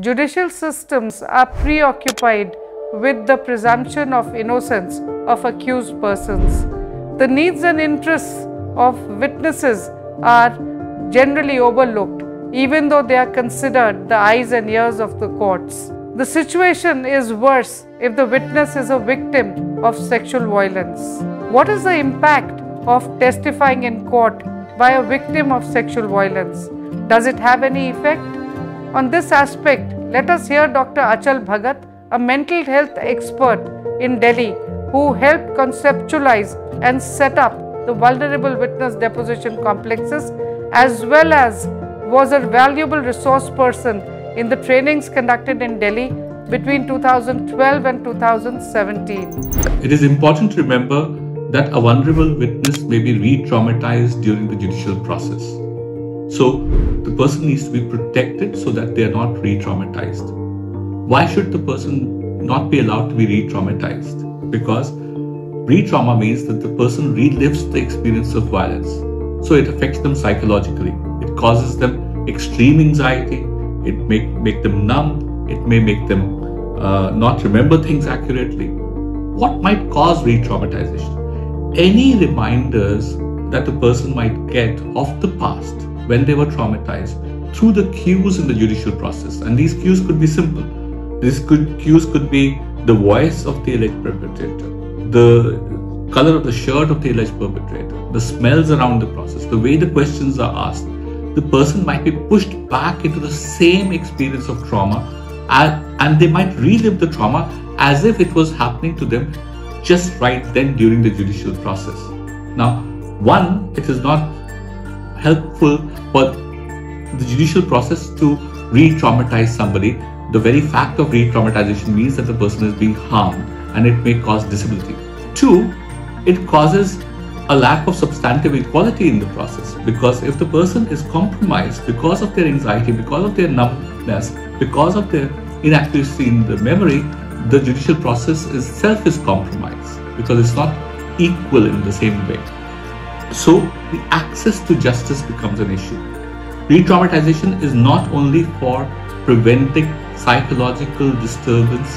Judicial systems are preoccupied with the presumption of innocence of accused persons. The needs and interests of witnesses are generally overlooked, even though they are considered the eyes and ears of the courts. The situation is worse if the witness is a victim of sexual violence. What is the impact of testifying in court by a victim of sexual violence? Does it have any effect? On this aspect, let us hear Dr. Achal Bhagat, a mental health expert in Delhi who helped conceptualize and set up the vulnerable witness deposition complexes as well as was a valuable resource person in the trainings conducted in Delhi between 2012 and 2017. It is important to remember that a vulnerable witness may be re traumatized during the judicial process. So, the person needs to be protected so that they are not re traumatized. Why should the person not be allowed to be re traumatized? Because re trauma means that the person relives the experience of violence. So, it affects them psychologically, it causes them extreme anxiety, it may make them numb, it may make them uh, not remember things accurately. What might cause re traumatization? Any reminders that the person might get of the past when they were traumatized through the cues in the judicial process. And these cues could be simple. These could, cues could be the voice of the alleged perpetrator, the color of the shirt of the alleged perpetrator, the smells around the process, the way the questions are asked, the person might be pushed back into the same experience of trauma and, and they might relive the trauma as if it was happening to them just right then during the judicial process. Now, one, it is not helpful for the judicial process to re traumatize somebody. The very fact of re traumatization means that the person is being harmed and it may cause disability. Two, it causes a lack of substantive equality in the process because if the person is compromised because of their anxiety, because of their numbness, because of their inaccuracy in the memory, the judicial process itself is compromised because it's not equal in the same way. So the access to justice becomes an issue. Re-traumatization is not only for preventing psychological disturbance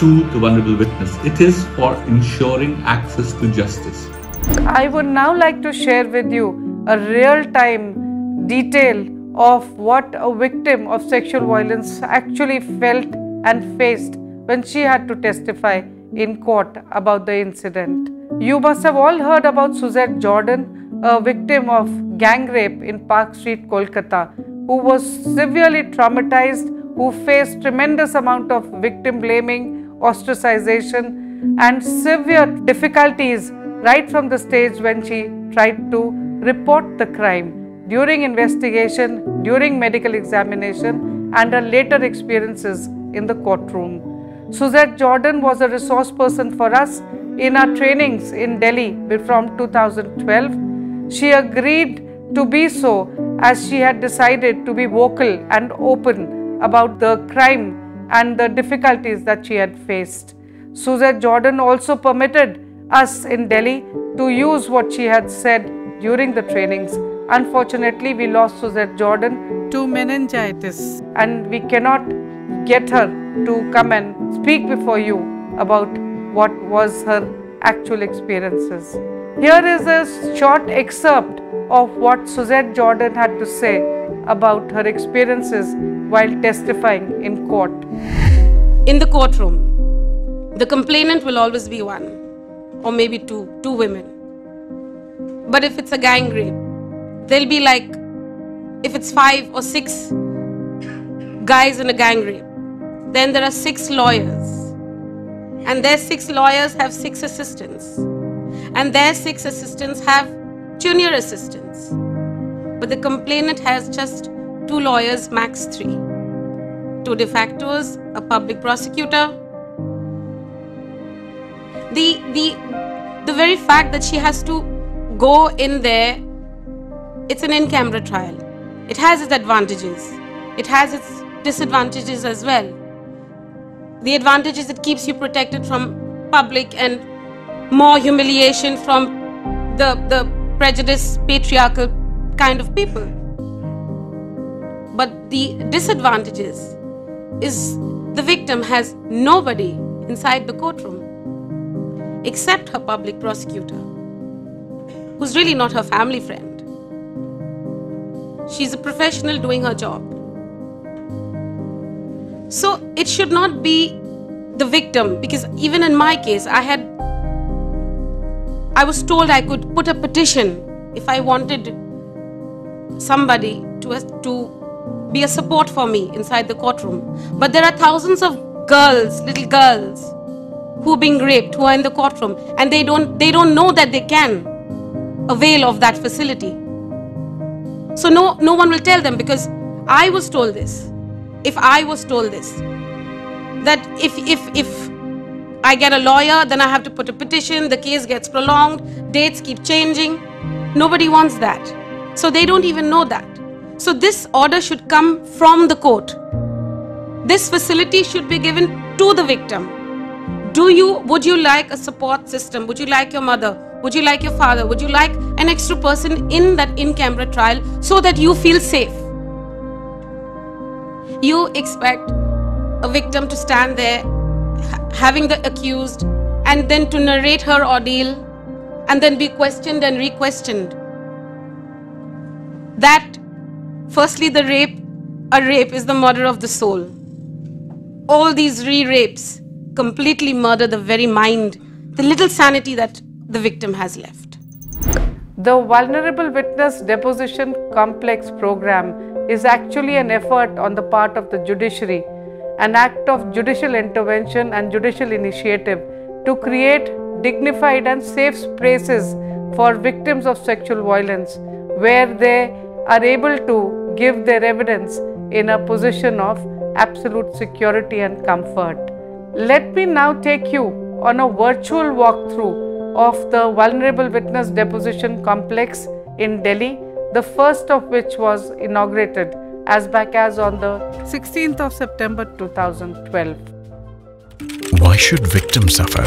to the vulnerable witness, it is for ensuring access to justice. I would now like to share with you a real time detail of what a victim of sexual violence actually felt and faced when she had to testify in court about the incident. You must have all heard about Suzette Jordan, a victim of gang rape in Park Street, Kolkata, who was severely traumatized, who faced tremendous amount of victim blaming, ostracization and severe difficulties right from the stage when she tried to report the crime during investigation, during medical examination, and her later experiences in the courtroom. Suzette Jordan was a resource person for us in our trainings in Delhi from 2012. She agreed to be so as she had decided to be vocal and open about the crime and the difficulties that she had faced. Suzette Jordan also permitted us in Delhi to use what she had said during the trainings. Unfortunately, we lost Suzette Jordan to meningitis and we cannot get her to come and speak before you about what was her actual experiences. Here is a short excerpt of what Suzette Jordan had to say about her experiences while testifying in court. In the courtroom, the complainant will always be one or maybe two, two women. But if it's a gang rape, there'll be like, if it's five or six guys in a gang rape, then there are six lawyers. And their six lawyers have six assistants. And their six assistants have junior assistants. But the complainant has just two lawyers, max three. Two de factos, a public prosecutor, the the the very fact that she has to go in there it's an in camera trial it has its advantages it has its disadvantages as well the advantage is it keeps you protected from public and more humiliation from the the prejudiced patriarchal kind of people but the disadvantages is the victim has nobody inside the courtroom except her public prosecutor, who's really not her family friend. She's a professional doing her job. So it should not be the victim because even in my case, I had I was told I could put a petition if I wanted somebody to to be a support for me inside the courtroom. But there are thousands of girls, little girls, who are being raped, who are in the courtroom, and they don't they don't know that they can avail of that facility. So no no one will tell them because I was told this. If I was told this, that if if if I get a lawyer, then I have to put a petition, the case gets prolonged, dates keep changing. Nobody wants that. So they don't even know that. So this order should come from the court. This facility should be given to the victim. Do you, would you like a support system? Would you like your mother? Would you like your father? Would you like an extra person in that in-camera trial so that you feel safe? You expect a victim to stand there having the accused and then to narrate her ordeal and then be questioned and re-questioned. That Firstly, the rape, a rape is the murder of the soul. All these re rapes completely murder the very mind, the little sanity that the victim has left. The Vulnerable Witness Deposition Complex program is actually an effort on the part of the judiciary, an act of judicial intervention and judicial initiative to create dignified and safe spaces for victims of sexual violence where they are able to give their evidence in a position of absolute security and comfort. Let me now take you on a virtual walkthrough of the Vulnerable Witness Deposition Complex in Delhi, the first of which was inaugurated as back as on the 16th of September 2012. Why should victims suffer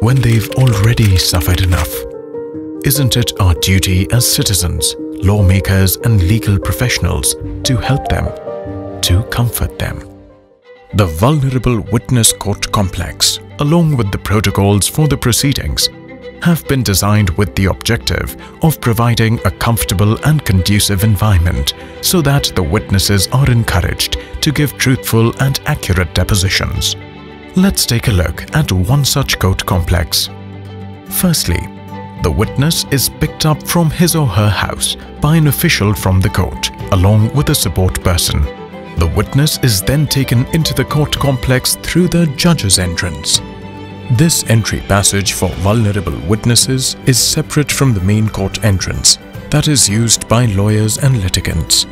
when they've already suffered enough? Isn't it our duty as citizens lawmakers and legal professionals to help them, to comfort them. The Vulnerable Witness Court Complex, along with the protocols for the proceedings, have been designed with the objective of providing a comfortable and conducive environment so that the witnesses are encouraged to give truthful and accurate depositions. Let's take a look at one such court complex. Firstly, the witness is picked up from his or her house by an official from the court, along with a support person. The witness is then taken into the court complex through the judge's entrance. This entry passage for vulnerable witnesses is separate from the main court entrance that is used by lawyers and litigants.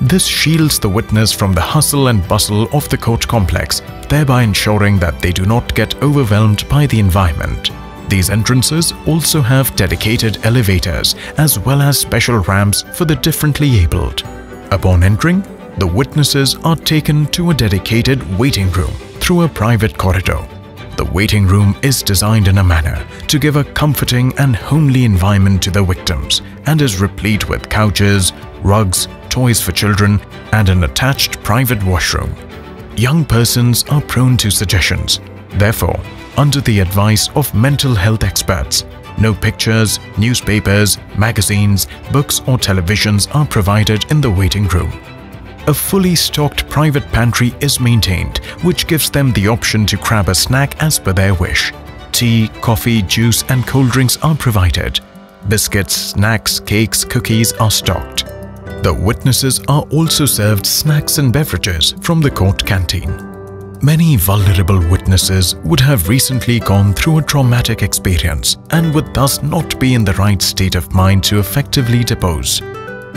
This shields the witness from the hustle and bustle of the court complex, thereby ensuring that they do not get overwhelmed by the environment. These entrances also have dedicated elevators as well as special ramps for the differently abled. Upon entering, the witnesses are taken to a dedicated waiting room through a private corridor. The waiting room is designed in a manner to give a comforting and homely environment to the victims and is replete with couches, rugs, toys for children and an attached private washroom. Young persons are prone to suggestions. Therefore, under the advice of mental health experts. No pictures, newspapers, magazines, books or televisions are provided in the waiting room. A fully stocked private pantry is maintained, which gives them the option to grab a snack as per their wish. Tea, coffee, juice and cold drinks are provided. Biscuits, snacks, cakes, cookies are stocked. The witnesses are also served snacks and beverages from the court canteen. Many vulnerable witnesses would have recently gone through a traumatic experience and would thus not be in the right state of mind to effectively depose.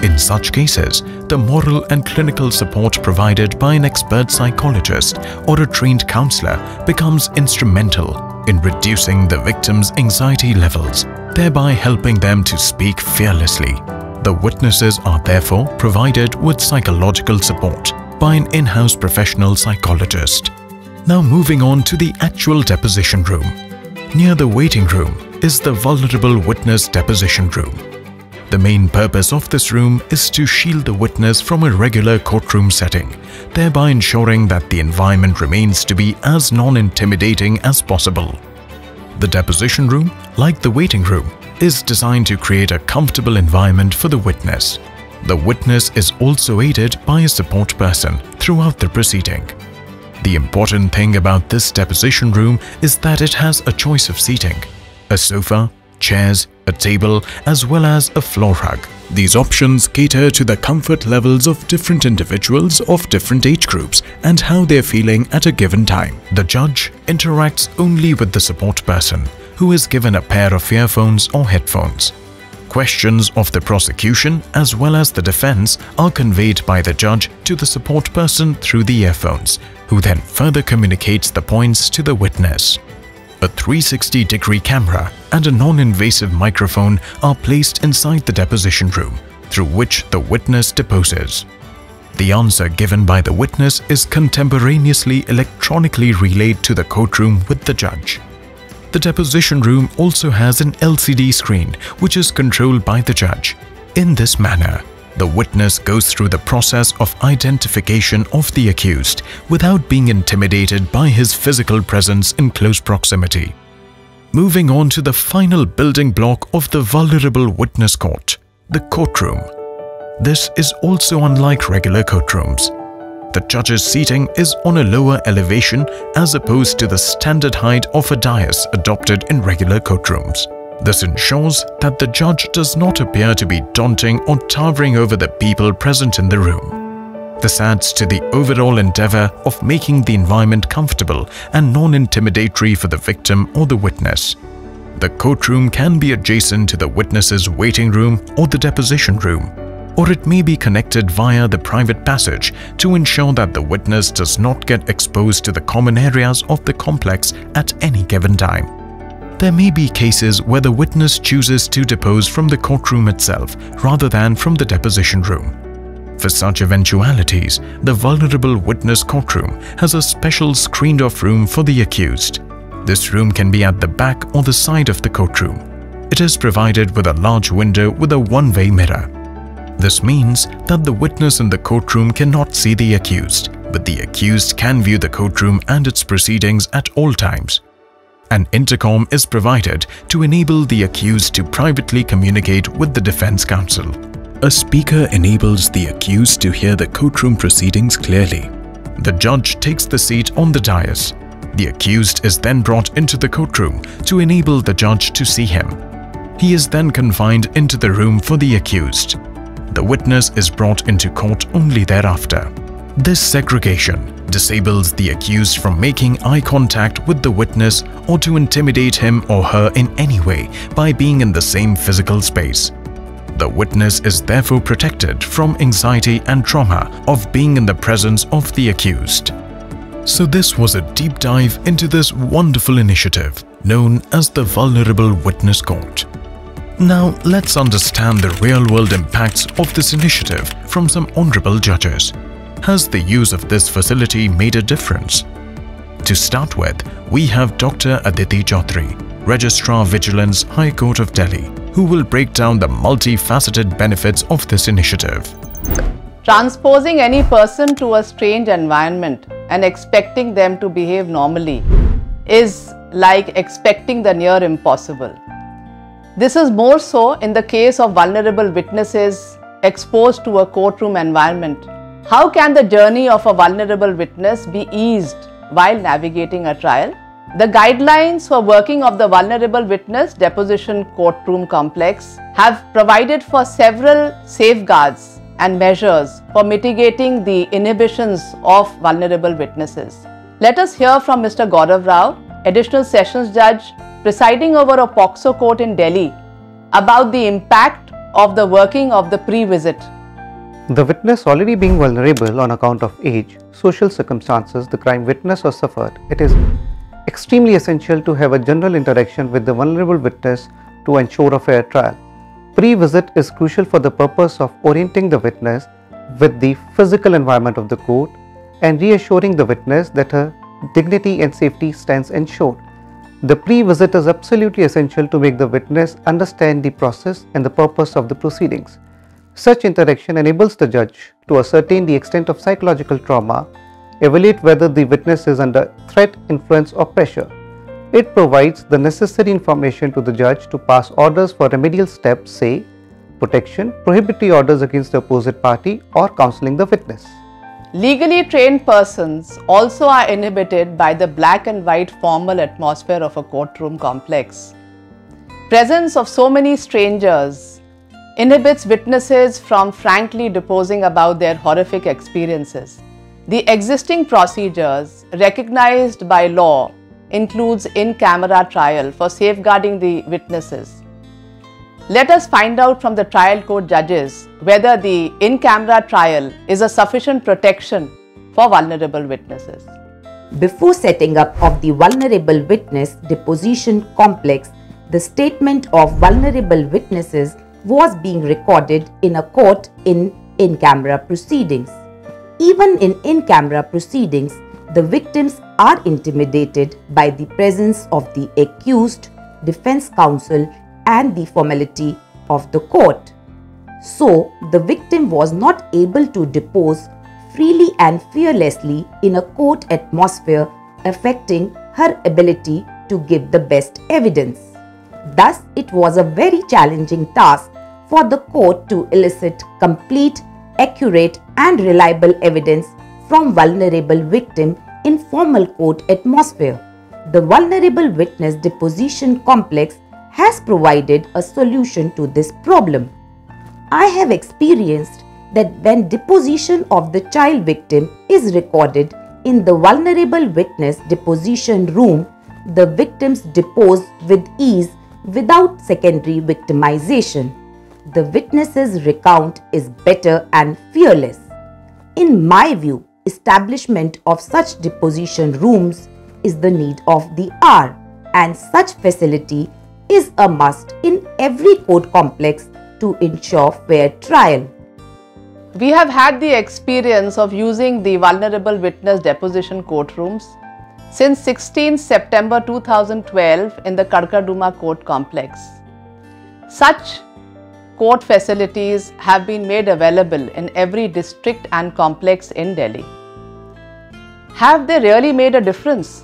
In such cases, the moral and clinical support provided by an expert psychologist or a trained counselor becomes instrumental in reducing the victim's anxiety levels, thereby helping them to speak fearlessly. The witnesses are therefore provided with psychological support by an in-house professional psychologist. Now moving on to the actual deposition room. Near the waiting room is the vulnerable witness deposition room. The main purpose of this room is to shield the witness from a regular courtroom setting, thereby ensuring that the environment remains to be as non-intimidating as possible. The deposition room, like the waiting room, is designed to create a comfortable environment for the witness. The witness is also aided by a support person throughout the proceeding. The important thing about this deposition room is that it has a choice of seating, a sofa, chairs, a table, as well as a floor rug. These options cater to the comfort levels of different individuals of different age groups and how they're feeling at a given time. The judge interacts only with the support person, who is given a pair of earphones or headphones. Questions of the prosecution as well as the defense are conveyed by the judge to the support person through the earphones, who then further communicates the points to the witness. A 360 degree camera and a non-invasive microphone are placed inside the deposition room, through which the witness deposes. The answer given by the witness is contemporaneously electronically relayed to the courtroom with the judge. The deposition room also has an LCD screen which is controlled by the judge. In this manner, the witness goes through the process of identification of the accused without being intimidated by his physical presence in close proximity. Moving on to the final building block of the vulnerable witness court, the courtroom. This is also unlike regular courtrooms. The judge's seating is on a lower elevation as opposed to the standard height of a dais adopted in regular courtrooms. This ensures that the judge does not appear to be daunting or towering over the people present in the room. This adds to the overall endeavor of making the environment comfortable and non-intimidatory for the victim or the witness. The courtroom can be adjacent to the witness's waiting room or the deposition room, or it may be connected via the private passage to ensure that the witness does not get exposed to the common areas of the complex at any given time. There may be cases where the witness chooses to depose from the courtroom itself rather than from the deposition room. For such eventualities, the vulnerable witness courtroom has a special screened-off room for the accused. This room can be at the back or the side of the courtroom. It is provided with a large window with a one-way mirror. This means that the witness in the courtroom cannot see the accused, but the accused can view the courtroom and its proceedings at all times. An intercom is provided to enable the accused to privately communicate with the defense counsel. A speaker enables the accused to hear the courtroom proceedings clearly. The judge takes the seat on the dais. The accused is then brought into the courtroom to enable the judge to see him. He is then confined into the room for the accused. The witness is brought into court only thereafter. This segregation disables the accused from making eye contact with the witness or to intimidate him or her in any way by being in the same physical space. The witness is therefore protected from anxiety and trauma of being in the presence of the accused. So this was a deep dive into this wonderful initiative known as the Vulnerable Witness Court. Now let's understand the real-world impacts of this initiative from some honorable judges. Has the use of this facility made a difference? To start with, we have Dr. Aditi Chaudhary, Registrar Vigilance High Court of Delhi, who will break down the multifaceted benefits of this initiative. Transposing any person to a strange environment and expecting them to behave normally is like expecting the near impossible. This is more so in the case of vulnerable witnesses exposed to a courtroom environment how can the journey of a vulnerable witness be eased while navigating a trial? The guidelines for working of the vulnerable witness deposition courtroom complex have provided for several safeguards and measures for mitigating the inhibitions of vulnerable witnesses. Let us hear from Mr. Gaurav Rao, Additional Sessions Judge presiding over a POCSO court in Delhi about the impact of the working of the pre-visit the witness already being vulnerable on account of age, social circumstances the crime witness or suffered, it is extremely essential to have a general interaction with the vulnerable witness to ensure a fair trial. Pre-visit is crucial for the purpose of orienting the witness with the physical environment of the court and reassuring the witness that her dignity and safety stands ensured. The pre-visit is absolutely essential to make the witness understand the process and the purpose of the proceedings. Such interaction enables the judge to ascertain the extent of psychological trauma, evaluate whether the witness is under threat, influence or pressure. It provides the necessary information to the judge to pass orders for remedial steps say protection, prohibitory orders against the opposite party or counseling the witness. Legally trained persons also are inhibited by the black and white formal atmosphere of a courtroom complex. Presence of so many strangers inhibits witnesses from frankly deposing about their horrific experiences. The existing procedures recognized by law includes in-camera trial for safeguarding the witnesses. Let us find out from the trial court judges whether the in-camera trial is a sufficient protection for vulnerable witnesses. Before setting up of the vulnerable witness deposition complex, the statement of vulnerable witnesses was being recorded in a court in in-camera proceedings. Even in in-camera proceedings, the victims are intimidated by the presence of the accused, defense counsel and the formality of the court. So, the victim was not able to depose freely and fearlessly in a court atmosphere, affecting her ability to give the best evidence. Thus, it was a very challenging task for the court to elicit complete, accurate, and reliable evidence from vulnerable victim in formal court atmosphere. The vulnerable witness deposition complex has provided a solution to this problem. I have experienced that when deposition of the child victim is recorded in the vulnerable witness deposition room, the victims depose with ease without secondary victimization. The witness's recount is better and fearless. In my view, establishment of such deposition rooms is the need of the hour and such facility is a must in every court complex to ensure fair trial. We have had the experience of using the vulnerable witness deposition courtrooms since 16 September 2012 in the Karkardooma court complex. Such court facilities have been made available in every district and complex in Delhi. Have they really made a difference?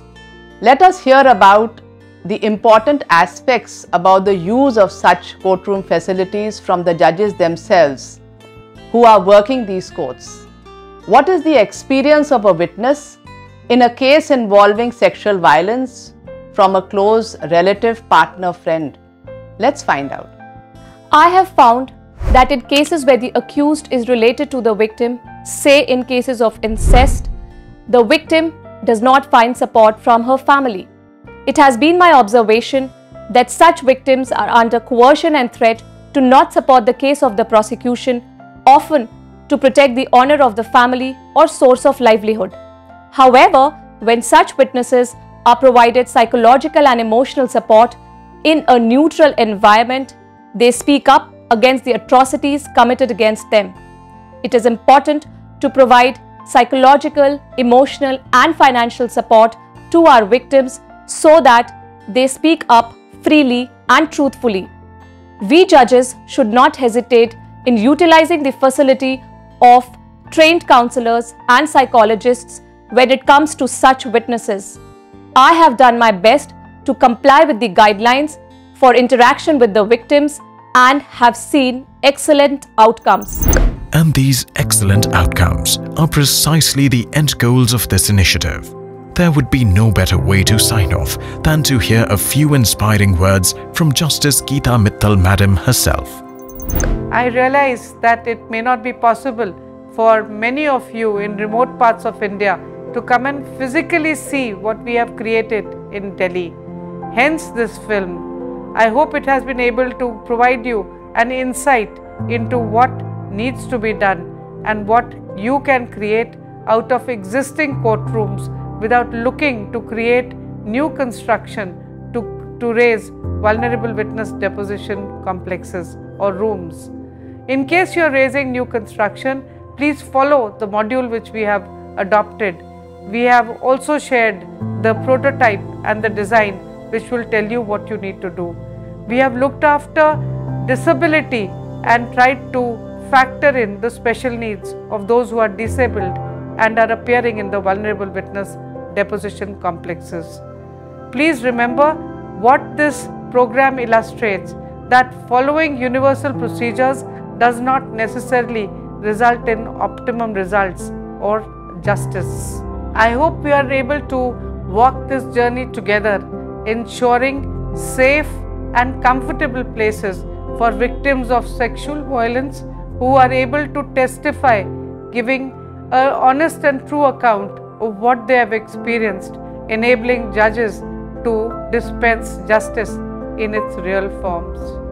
Let us hear about the important aspects about the use of such courtroom facilities from the judges themselves who are working these courts. What is the experience of a witness in a case involving sexual violence from a close relative, partner, friend? Let's find out. I have found that in cases where the accused is related to the victim, say in cases of incest, the victim does not find support from her family. It has been my observation that such victims are under coercion and threat to not support the case of the prosecution, often to protect the honor of the family or source of livelihood. However, when such witnesses are provided psychological and emotional support in a neutral environment, they speak up against the atrocities committed against them. It is important to provide psychological, emotional, and financial support to our victims so that they speak up freely and truthfully. We judges should not hesitate in utilizing the facility of trained counselors and psychologists when it comes to such witnesses. I have done my best to comply with the guidelines for interaction with the victims and have seen excellent outcomes. And these excellent outcomes are precisely the end goals of this initiative there would be no better way to sign off than to hear a few inspiring words from Justice Geeta Mittal Madam herself. I realize that it may not be possible for many of you in remote parts of India to come and physically see what we have created in Delhi. Hence this film. I hope it has been able to provide you an insight into what needs to be done and what you can create out of existing courtrooms without looking to create new construction to, to raise vulnerable witness deposition complexes or rooms. In case you are raising new construction, please follow the module which we have adopted. We have also shared the prototype and the design which will tell you what you need to do. We have looked after disability and tried to factor in the special needs of those who are disabled and are appearing in the vulnerable witness deposition complexes. Please remember what this program illustrates that following universal procedures does not necessarily result in optimum results or justice. I hope we are able to walk this journey together, ensuring safe and comfortable places for victims of sexual violence who are able to testify, giving an honest and true account of what they have experienced, enabling judges to dispense justice in its real forms.